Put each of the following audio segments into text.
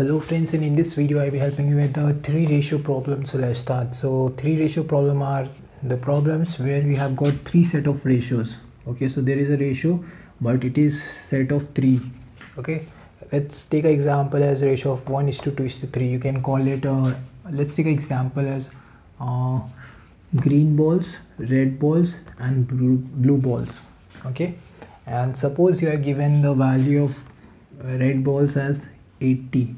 hello friends and in this video i'll be helping you with the three ratio problem so let's start. So three ratio problem are the problems where we have got three set of ratios. Okay so there is a ratio but it is set of three. Okay let's take an example as ratio of 1 is to 2 is to 3 you can call it uh, let's take an example as uh, green balls red balls and blue, blue balls. Okay and suppose you are given the value of red balls as 80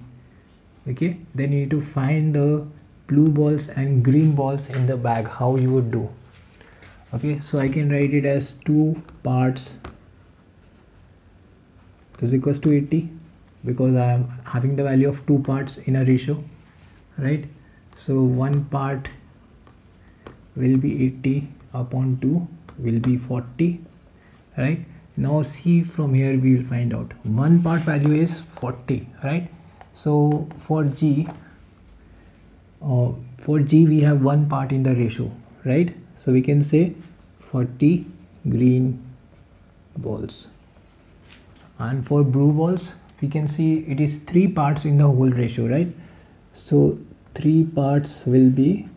okay? Then you need to find the blue balls and green balls in the bag how you would do. Okay? So i can write it as two parts. Is equals to 80 because i am having the value of two parts in a ratio right? So one part will be 80 upon 2 will be 40 right? Now see from here we will find out. One part value is 40 right so for g uh, for g we have one part in the ratio right? So we can say 40 green balls. And for blue balls we can see it is three parts in the whole ratio right? So three parts will be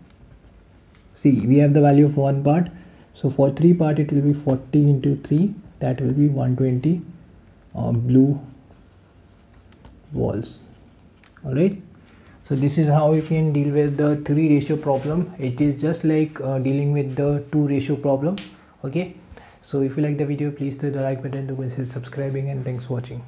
see we have the value of one part. So for three part it will be 40 into 3 that will be 120 uh, blue walls all right so this is how you can deal with the three ratio problem. It is just like uh, dealing with the two ratio problem. Okay? So if you like the video please do the like button. To consider subscribing and thanks for watching